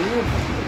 Brasil.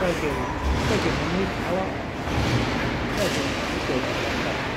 再给再给我们调啊，再给再给。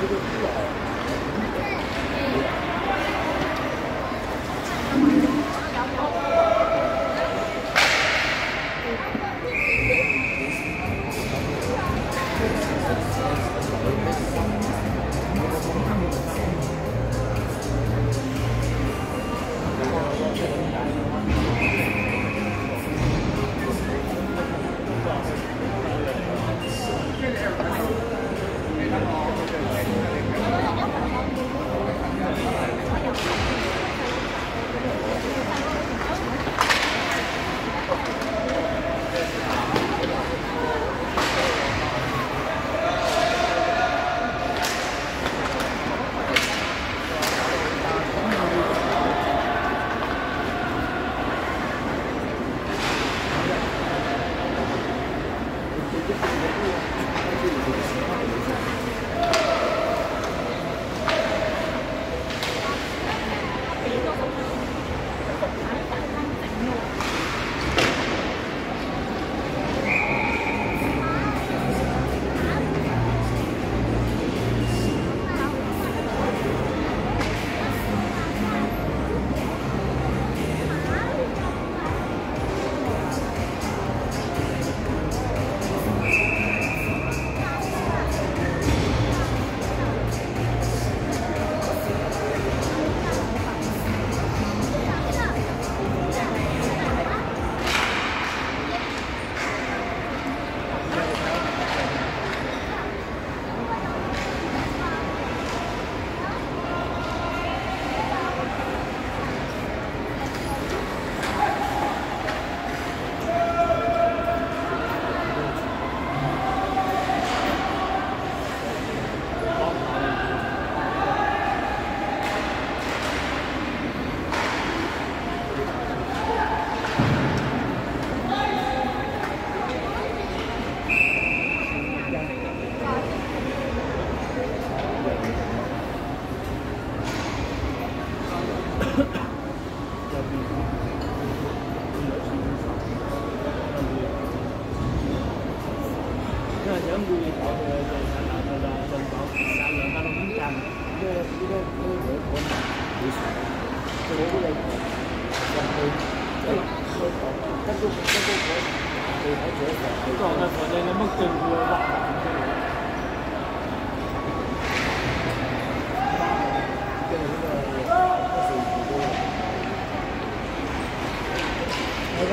Jadi. 我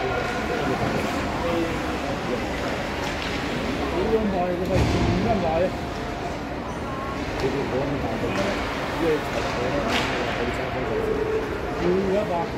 呢个呢个就系你哋诶诶，个问题。嗯，你为佢系点样话咧？诶，你哋武汉，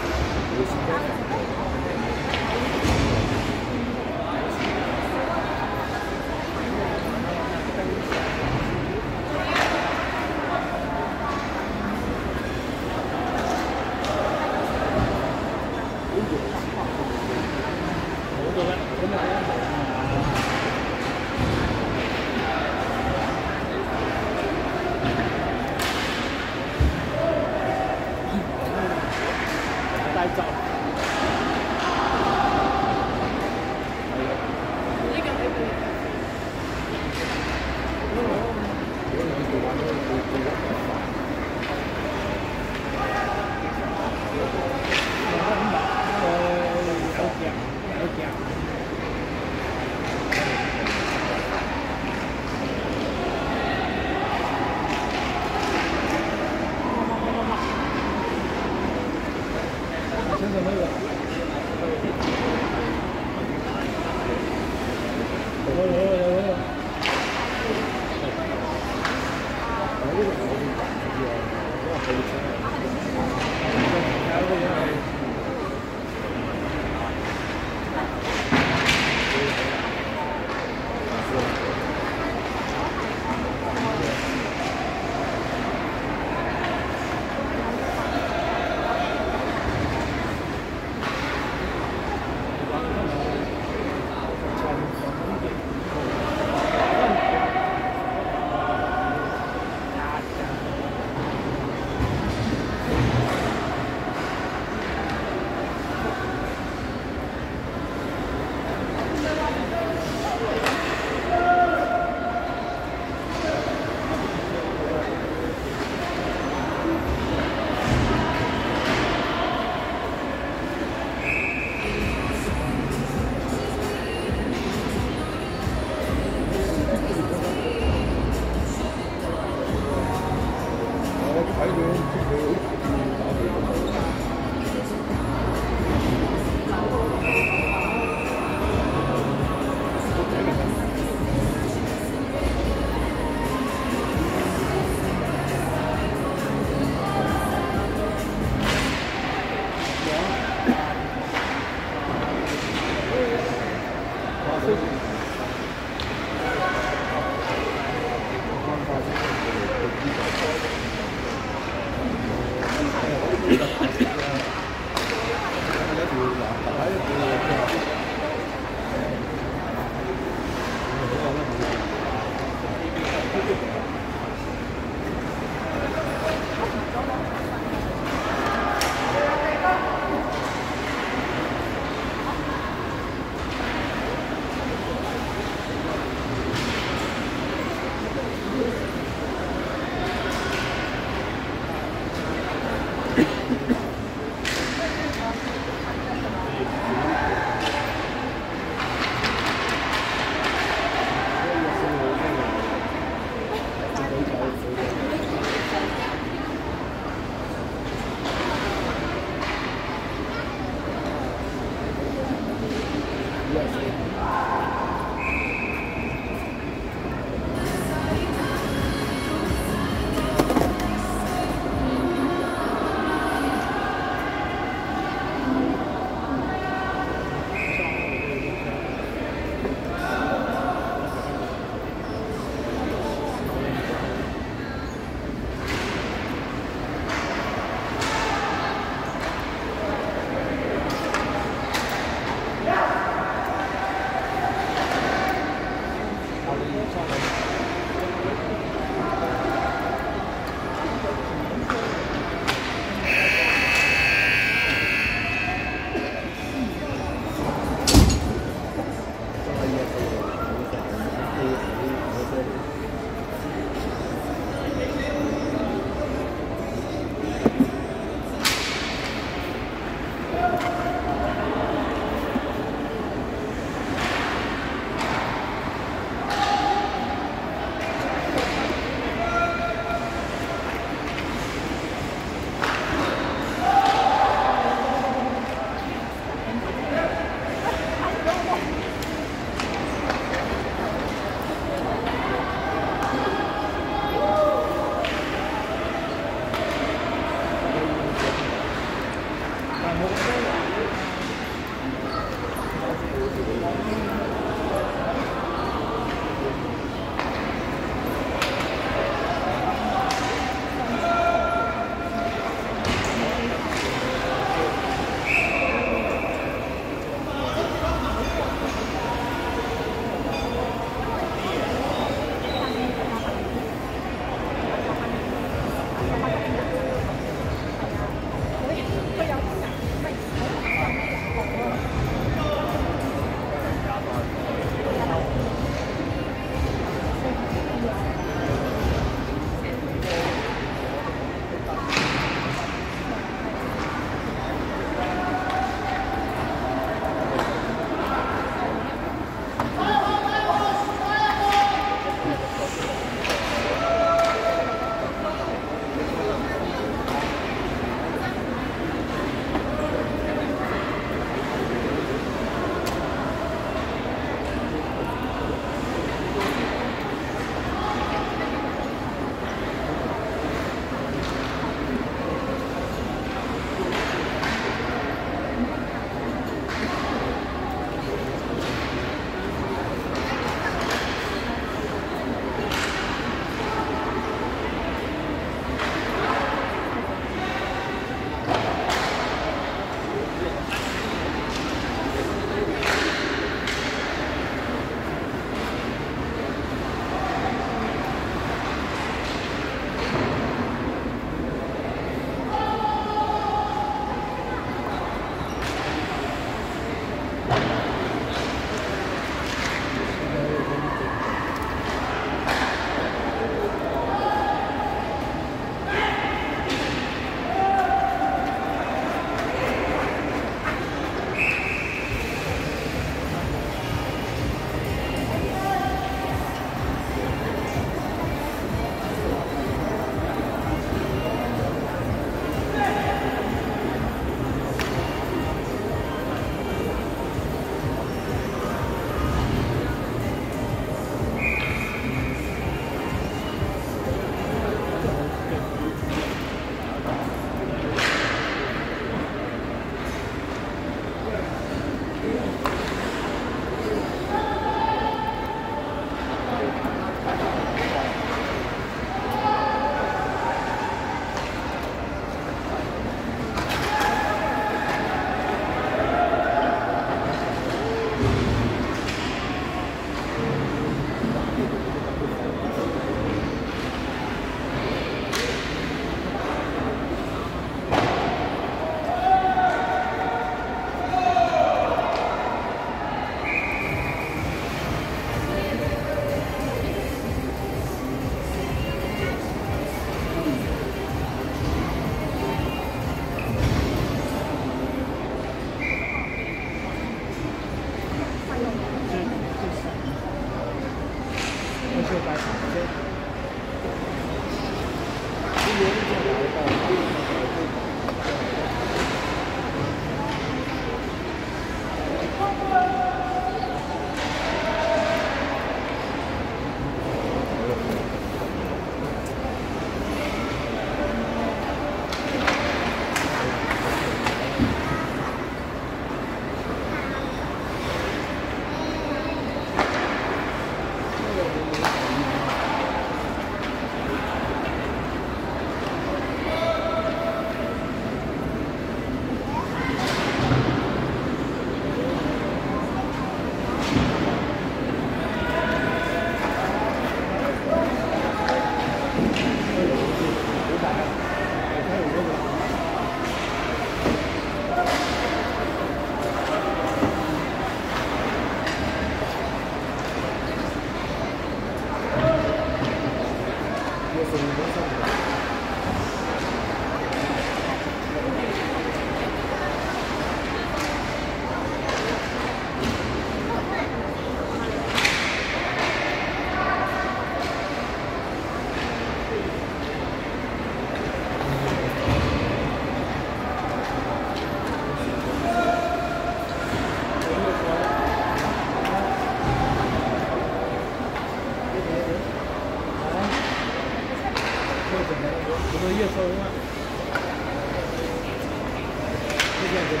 Yeah, good.